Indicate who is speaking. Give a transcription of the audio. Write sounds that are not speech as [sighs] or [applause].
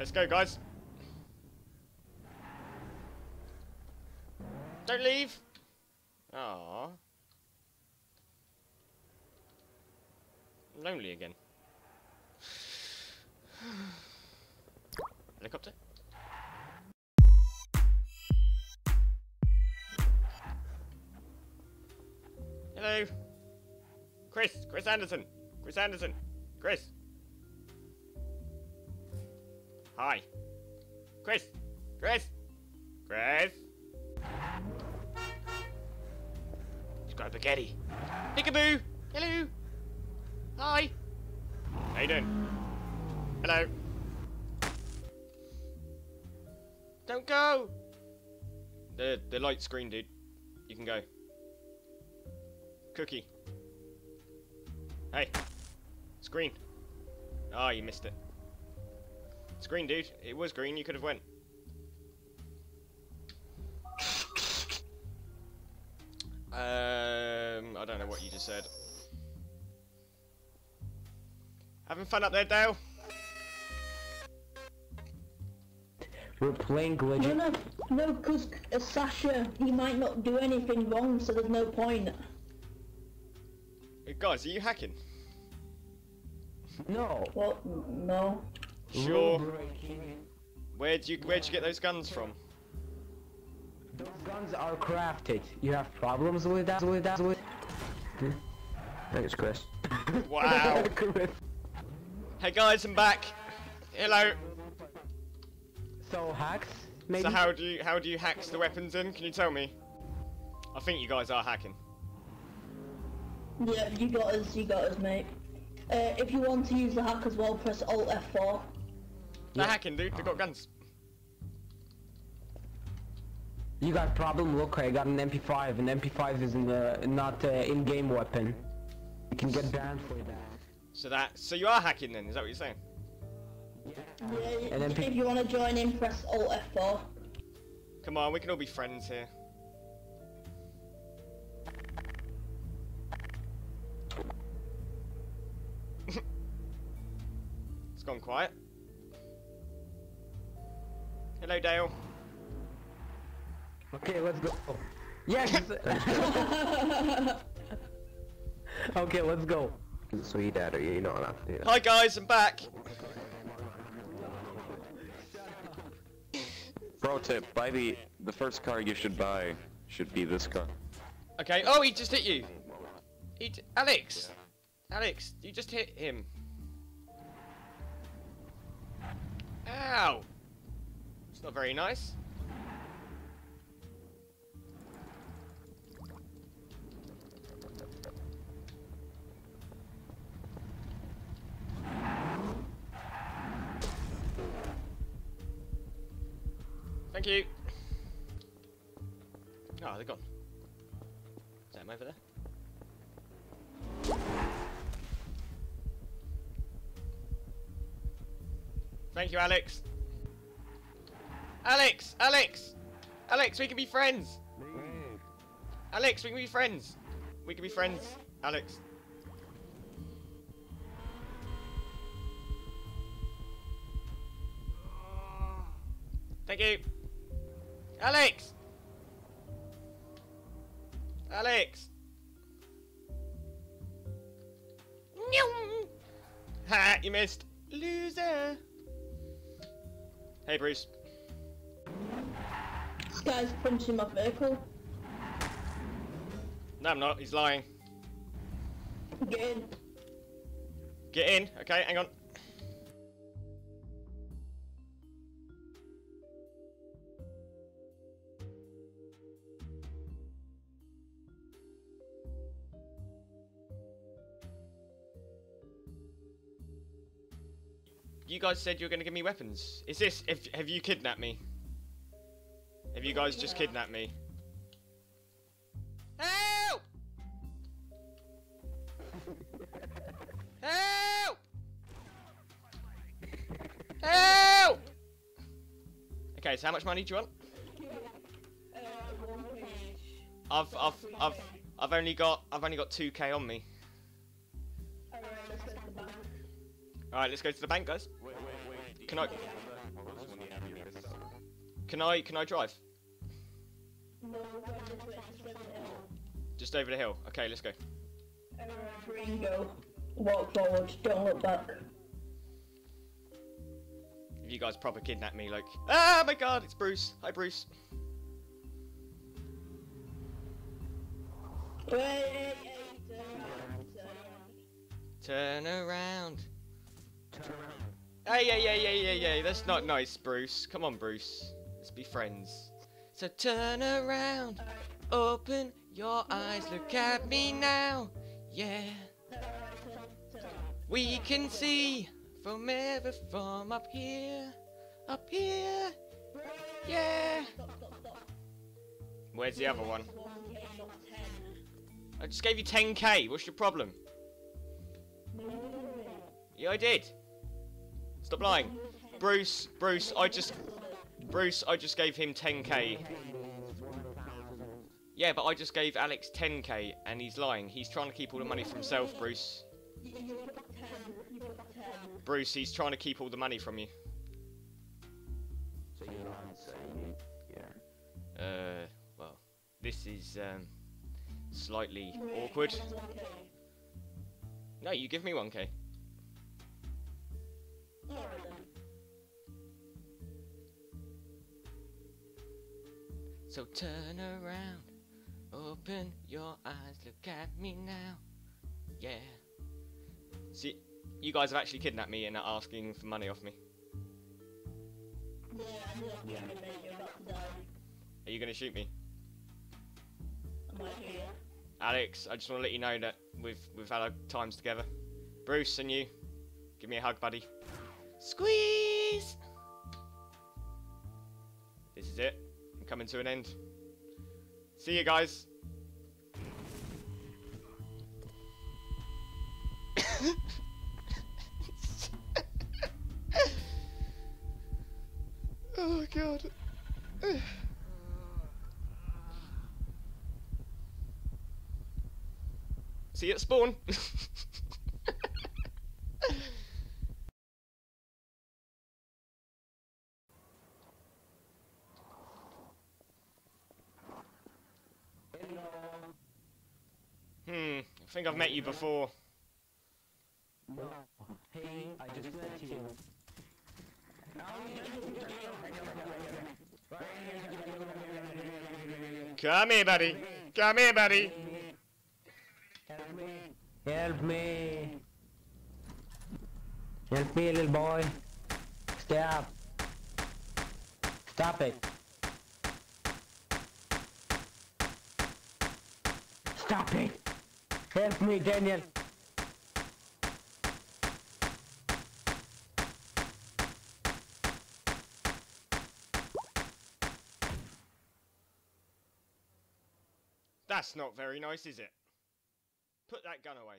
Speaker 1: Let's go, guys. Don't leave. Aww. Lonely again. [sighs] Helicopter? Hello. Chris. Chris Anderson. Chris Anderson. Chris. Hi. Chris. Chris. Chris. He's got a spaghetti. Peekaboo. Hello. Hi. How you doing? Hello. Don't go. The the light screen, dude. You can go. Cookie. Hey. Screen. Ah, oh, you missed it. Screen, dude. It was green. You could have went. Um, I don't know what you just said. Having fun up there, Dale?
Speaker 2: We're playing
Speaker 3: No,
Speaker 2: glitch.
Speaker 3: no, no, because uh, Sasha, he might not do anything wrong, so there's no point.
Speaker 1: Hey, Guys, are you hacking?
Speaker 2: No.
Speaker 3: Well, no.
Speaker 1: Sure. Where'd you Where'd you get those guns from?
Speaker 2: Those guns are crafted. You have problems with that? With that? With? Hmm? Thanks, Chris.
Speaker 1: Wow. [laughs]
Speaker 2: Chris.
Speaker 1: hey guys, I'm back. Hello.
Speaker 2: So hacks? Maybe.
Speaker 1: So how do you how do you hack the weapons in? Can you tell me? I think you guys are hacking.
Speaker 3: Yeah, you got us, you got us, mate. Uh, if you want to use the hack as well, press Alt F4.
Speaker 1: They're hacking, dude. They've got guns.
Speaker 2: You got a problem? Look, I got an MP5. An MP5 is in the, not uh, in-game weapon. You can get banned for that.
Speaker 1: So that so you are hacking then? Is that what you're saying?
Speaker 3: Yeah,
Speaker 2: And then
Speaker 3: if you want to join in, press Alt F4.
Speaker 1: Come on, we can all be friends here. [laughs] it's gone quiet. Hello, Dale.
Speaker 2: Okay, let's go. Yes! [laughs] okay, let's go. Sweet daddy, you know not to do that.
Speaker 1: Hi, guys. I'm back.
Speaker 4: Pro tip, buy the the first car you should buy should be this car.
Speaker 1: Okay. Oh, he just hit you. He j- Alex. Alex, you just hit him. Ow. It's not very nice. Thank you. Oh, they're gone. Is that him over there? Thank you, Alex. Alex! Alex! Alex, we can be friends! Alex, we can be friends! We can be friends, Alex. Thank you. Alex! Alex! Ha! You missed. Loser. Hey, Bruce.
Speaker 3: This guy's punching my vehicle.
Speaker 1: No, I'm not. He's lying.
Speaker 3: Get in.
Speaker 1: Get in. Okay, hang on. You guys said you were going to give me weapons. Is this? If, have you kidnapped me? Have you guys just kidnapped me? Help! Help! Help! Okay, so how much money do you want? I've I've I've I've only got I've only got 2k on me. Alright, let's go to the bank, guys. Can I Can I can I drive?
Speaker 3: Just over the hill.
Speaker 1: Just over the hill. Okay, let's go.
Speaker 3: Go. Walk forward, don't look back.
Speaker 1: If You guys proper kidnap me, like, ah, my god, it's Bruce. Hi, Bruce.
Speaker 3: Wait, hey, hey, turn around, turn around.
Speaker 1: Turn around. Hey, yeah, yeah, yeah, yeah, yeah. That's not nice, Bruce. Come on, Bruce. Let's be friends. So turn around, open your eyes, look at me now. Yeah, we can see from ever from up here, up here. Yeah. Where's the other one?
Speaker 3: 1k, not 10.
Speaker 1: I just gave you 10k. What's your problem? Yeah, I did. Stop lying. Bruce, Bruce, I just, Bruce, I just gave him 10k. Yeah, but I just gave Alex 10k and he's lying. He's trying to keep all the money for himself, Bruce.
Speaker 3: You, you put 10, you put 10.
Speaker 1: Bruce, he's trying to keep all the money from you.
Speaker 2: So you're not saying yeah.
Speaker 1: Uh, well, this is um, slightly awkward. No, you give me 1k. So turn around, open your eyes, look at me now. Yeah. See, you guys have actually kidnapped me and are asking for money off me.
Speaker 3: Yeah, I'm not yeah. mate, you're about to die.
Speaker 1: Are you going to shoot me?
Speaker 3: I'm right here.
Speaker 1: Alex, I just want to let you know that we've we've had our times together. Bruce and you, give me a hug, buddy. Squeeze. This is it. Coming to an end. See you guys. [laughs] oh god. See you at spawn. [laughs] hmm, I think I've met you before. Come here, buddy. Come here, buddy.
Speaker 2: Help me. Help me. Help me, little boy. Stop. Stop it. Stop it. Help me, Daniel.
Speaker 1: That's not very nice, is it? Put that gun away.